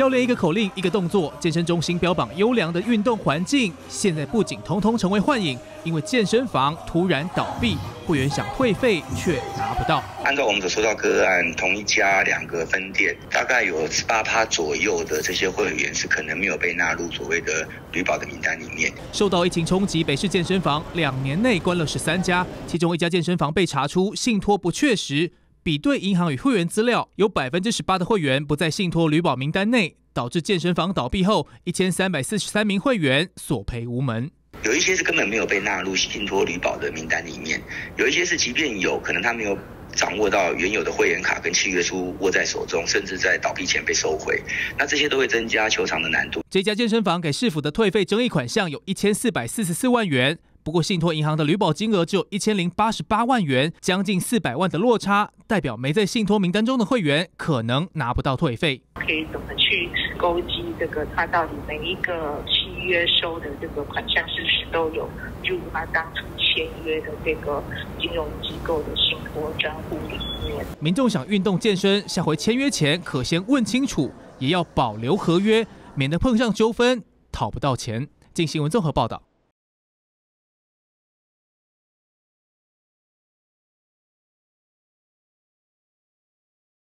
教练一个口令，一个动作，健身中心标榜优良的运动环境，现在不仅通通成为幻影，因为健身房突然倒闭，会员想退费却拿不到。按照我们所收到个案，同一家两个分店，大概有十八趴左右的这些会员是可能没有被纳入所谓的旅保的名单里面。受到疫情冲击，北市健身房两年内关了十三家，其中一家健身房被查出信托不确实。比对银行与会员资料，有百分之十八的会员不在信托旅保名单内，导致健身房倒闭后，一千三百四十三名会员索赔无门。有一些是根本没有被纳入信托旅保的名单里面，有一些是即便有可能他没有掌握到原有的会员卡跟契约书握在手中，甚至在倒闭前被收回，那这些都会增加球场的难度。这家健身房给市府的退费争议款项有一千四百四十四万元。不过，信托银行的旅保金额只有一千零八十八万元，将近四百万的落差，代表没在信托名单中的会员可能拿不到退费。可以怎么去勾稽这个？他到底每一个契约收的这个款项是不是都有入他当初签约的这个金融机构的信托账户里面？民众想运动健身，下回签约前可先问清楚，也要保留合约，免得碰上纠纷讨不到钱。进新闻综合报道。